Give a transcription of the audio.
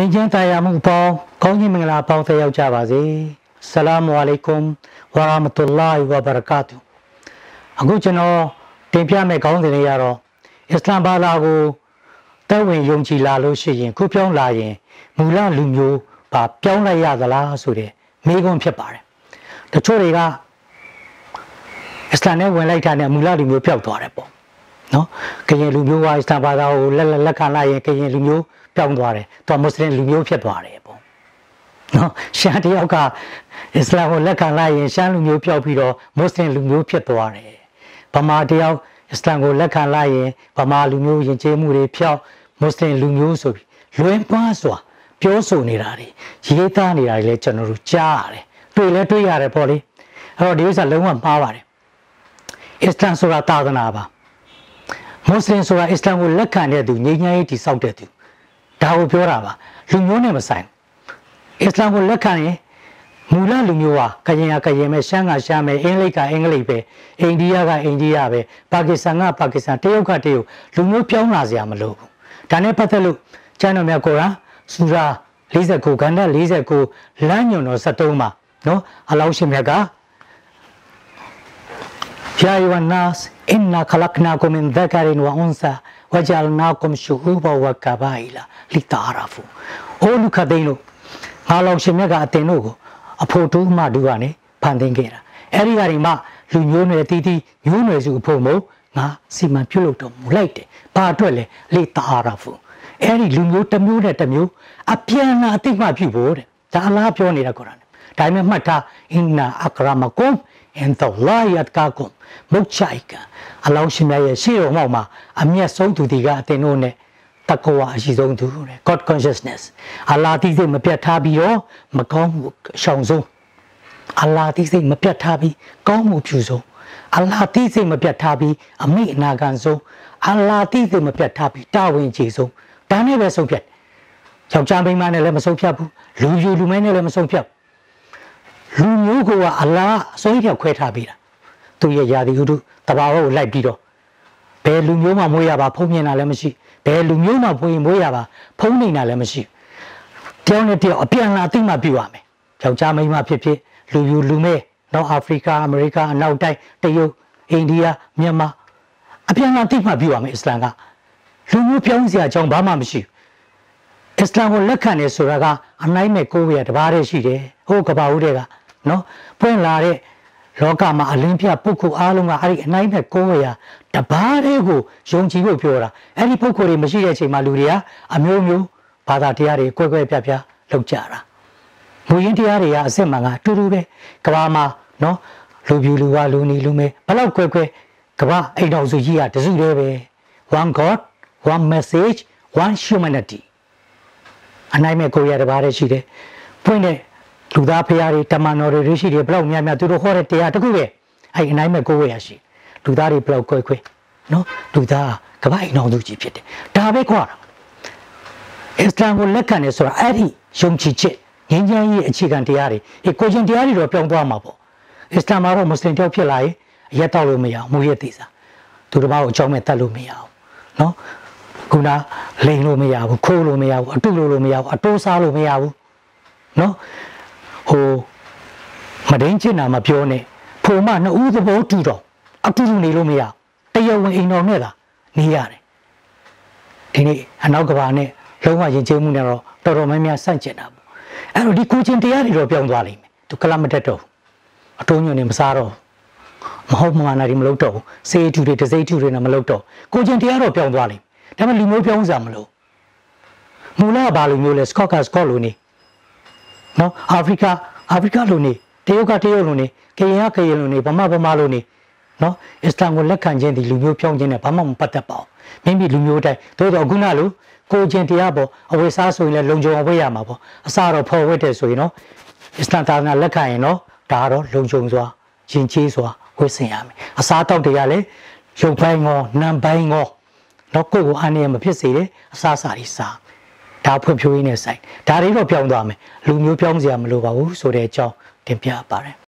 င်းချမ်းတရားမှုပေါင်းကောင်းကြီးမင်္ဂလာပေါင်းသက်ရောက်ကြပါစေဆလာမအလိုင်ကွမ်ဝါရမတူလာဟီဝဘရကာတူအခုကျွန်တော်တင်ပြမယ့်ခေါင်းစဉ်လေးကတော့အစ္စလာမ်ဘာသာကိုတက်ဝင်ယုံကြည်လာလို့ရှိရင်ခုပြောင်းလာရင်မူလလူမျိုးပါပြောင်းလိုက်ရသလားဆိုတဲ့မေးခွန်းဖြစ်ပါတယ်တချို့တွေကအစ္စလာမ်နဲ့ဝင်လိုက်တာနဲ့မူလလူမျိုးပျောက်သွားတယ်ပေါ့ နော်ကရင်လူမျိုးကအစ္စလာမ်ဘာသာကိုလက်လက်ခံလိုက်ရင်ကရင်လူမျိုးပြောင်းသွားတယ်သူကမွတ်စလင်လူမျိုးဖြစ်သွားတယ်ပေါ့နော်ရှမ်းတယောက်ကအစ္စလာမ်ကိုလက်ခံလိုက်ရင်ရှမ်းလူမျိုးပြောက်ပြီးတော့မွတ်စလင်လူမျိုးဖြစ်သွားတယ်ဗမာတယောက်အစ္စလာမ်ကိုလက်ခံလိုက်ရင်ဗမာလူမျိုးယဉ်ကျေးမှုတွေဖြောက်မွတ်စလင်လူမျိုးဆိုပြီးလွင်ပွားစွာပြောဆိုနေတာတွေရေးသားနေတာတွေလည်းကျွန်တော်တို့ကြားရတယ်တွေ့လဲတွေ့ရတယ်ပေါ့လေအဲ့တော့ဒီဥစ္စာလုံးဝမှားပါတယ်အစ္စလာမ်ဆိုတာသာသနာပါ မွတ်စလင်ဆိုတာအစ္စလာမ်ကိုလက်ခံတဲ့သူငြိမ်းချမ်းရေးတည်ဆောက်တဲ့သူဒါကိုပြောတာပါလူမျိုးနဲ့မဆိုင်အစ္စလာမ်ကိုလက်ခံရင်မူလလူမျိုးဟာကရင်ကကရင်ပဲရှမ်းကရှမ်းပဲအင်္ဂလိပ်ကအင်္ဂလိပ်ပဲအိန္ဒိယကအိန္ဒိယပဲပါကစ္စတန်ကပါကစ္စတန်တရုတ်ကတရုတ်လူမျိုးပြောင်းလာစရာမလိုဘူးဒါနဲ့ပတ်သက်လို့ကျမ်းတော်မြတ်ကုရ်အာန်စူရာ49ခန္ဓာ49လမ်းညွန်တော်73မှာနော်အလောင်းရှင်မြတ်က ယာယဝနတ်အင်နာခလကနာကုမင်ဒကရင်ဝအွန်ဆာဝဂျာလနာကုမ်ရှူဘဝကဘာအီလာလီတာရာဖူအိုလူခသိန်းလို့ငါလောင်ရှင်မြတ်ကအတင်တို့ကိုအဖို့တူးမှတူကနေဖန်သင်းခဲ့တာအဲ့ဒီကနေမှလူမျိုးနွယ်တီးတီးမျိုးနွယ်စုအဖို့မို့ငါစီမံပြုတ်လို့တော့မလိုက်တယ်ဘာအတွက်လဲလီတာရာဖူအဲ့ဒီလူမျိုးတစ်မျိုးနဲ့တစ်မျိုးအပြန်လာအသိမှပြုဖို့တဲ့ဒါအလားပြောနေတာကုရ်အာန် ဒါပေမဲ့မှတ်ထားအင်နာအကရမကုမ်အန်တောလာယတ်ကာကုမ်မုတ်ချိုက်ကအလောင်းရှင်မြတ်ရဲ့ရှေ့တော်မှောက်မှာအမျက်ဆုံးသူဒီကအတင်တို့နဲ့တက္ကဝအရှိဆုံးသူတဲ့ God consciousness အလာတိစိတ်မပြတ်ထားပြီးတော့မကောင်းမှုရှောင်ဆုံးအလာတိစိတ်မပြတ်ထားပြီးကောင်းမှုပြုဆုံးအလာတိစိတ်မပြတ်ထားပြီးအမိအနာခံဆုံးအလာတိစိတ်မပြတ်ထားပြီးတာဝန်ကျေဆုံးဒါနဲ့ပဲဆုံးဖြတ်ယောက်ျားမိန်းမနဲ့လည်းမဆုံးဖြတ်ဘူးလူယူလူမဲနဲ့လည်းမဆုံးဖြတ် လူမျိုးကအလားအစိုးရခွဲထားပေးတာသူရဲ့ယာဒီဟုတုတဘာဝကိုလိုက်ပြီးတော့ဘယ်လူမျိုးမှမွေးရပါဖုံးမြင်တာလည်းမရှိဘယ်လူမျိုးမှဖွင့်မွေးရပါဖုံးနေတာလည်းမရှိတယောက်နဲ့တယောက်အပြန်လာအသိမှပြုရမယ်ယောက်ျားမိန်းမဖြစ်ဖြစ်လူယူလူမဲနောက်အာဖရိကအမေရိကအနောက်တိုင်းတရုတ်အိန္ဒိယမြန်မာအပြန်လာသိမှပြုရမယ်အစ္စလမ်ကလူမျိုးပြောင်းစရာအကြောင်းဘာမှမရှိဘူးအစ္စလာမ်ကိုလက်ခံတယ်ဆိုတာကအနိုင်မဲ့ကိုယ်ရတပါးတည်းရှိတယ်ဟိုကဘာဦးတွေက နော်ပွင့်လာတဲ့လောကမှာအလင်းပြပုဂ္ဂိုလ်အားလုံးကအဲ့ဒီအနိုင်မဲ့ကိုယ်ရတပါးတည်းကိုယုံကြည်ဖို့ပြောတာအဲ့ဒီပုဂ္ဂိုလ်တွေမရှိတဲ့အချိန်မှာလူတွေကအမျိုးမျိုးဘာသာတရားတွေကွဲကွဲပြားပြားလောက်ကြတာလူရင်းတရားတွေကအစစ်မှန်ကအတူတူပဲကဘာမှာနော်လူပြူလူဝလူနီလူမဲဘလောက်ကွဲကွဲကဘာအိမ်တော်စုကြီးကတစုတည်းပဲ one god one message one humanity အနိုင်မဲ့ကိုရတပါးတည်းရှိတယ်ပွင့်တဲ့ လူသားဖရာတွေတမန်တော်တွေရှိတယ်ဘလောက်များများသူတို့ဟောတဲ့တရားတခုပဲအဲ့အနိုင်မဲ့ကိုရရှိလူသားတွေဘလောက်ကွဲကွဲနော်လူသားကဘာအိမ်တော်စုကြီးဖြစ်တယ်ဒါပဲကွာအစ္စလာမ်ကိုလက်ခံတယ်ဆိုတာအဲ့ဒီယုံကြည်ချက်ငြိမ်းချမ်းရေးအခြေခံတရားတွေအေးကိုချင်းတရားတွေတော့ပြောင်းသွားမှာပေါ့အစ္စလာမ်မှာတော့မွတ်စလင်တယောက်ဖြစ်လာရင်ရက်တော့လို့မရအောင်မူရက်သေးစားသူတစ်ပါးကိုအကြောင်းမဲ့တတ်လို့မရအောင်နော်ခုနလိန်လို့မရဘူးခိုးလို့မရဘူးအတုလို့လို့မရဘူးအတိုးစားလို့မရဘူးနော် ဟိုမဒိန်ချင်တာမပြောနဲ့ဖိုမနှစ်ဦးသဘောတူတော့အတူတူနေလို့မရတရားဝင်အိမ်တော်နဲ့သာနေရတယ်ဒီနေ့အနောက်ကဘာနဲ့လုံးဝရင်ကျေးမှုနဲ့တော့တော်တော်များများစန့်ကျင်တာပေါ့အဲ့တော့ဒီကိုချင်းတရားတွေတော့ပြောင်းသွားလိမ့်မယ်သူကလမတက်တော့အတုံးညွန့်နေမစားတော့မဟုတ်မှန်တာဒီမလုပ်တော့ဘူးစေးတူတွေတစိမ့်တူတွေနဲ့မလုပ်တော့ကိုချင်းတရားတော့ပြောင်းသွားလိမ့်မယ်ဒါပေမဲ့လူမျိုးပြောင်းစားမလို့မူလကဘာလူမျိုးလဲစကော့ကစကော့လူနေ နော်အာဖရိကအာဖရိကလူနေတရုတ်ကတရုတ်လူနေကရင်ကကရင်လူနေဗမာဗမာလူနေနော်အစ္စလာမ်ကိုလက်ခံခြင်းဒီလူမျိုးပြောင်းခြင်းနဲ့ဘာမှမပတ်သက်ပါဘူးမိမိလူမျိုးတိုင်းသို့တော့ခုနလိုကိုခြင်းတရားပေါ်အဝိစားဆိုရင်လည်းလုံခြုံအဝိရမှာပေါ့အစားတော့ဖော်ဝတ်တယ်ဆိုရင်နော်အစ္စလာမ်သာသနာလက်ခံရင်နော်ဒါတော့လုံခြုံစွာယဉ်ကျေးစွာဝတ်ဆင်ရမယ်အစားတောက်တွေကလည်းရုပ်ပိုင်းရောနံပိုင်းရောတော့ကိုယ့်ကိုအနေနဲ့မဖြစ်စေတဲ့အစားအစာတွေစား ဒါဖွံ့ဖြိုးရေးနဲ့ဆိုင်ဒါတွေတော့ပြောင်းသွားမယ်လူမျိုးပြောင်းစရာမလိုပါဘူးဆိုတဲ့အကြောင်းတင်ပြပါတယ်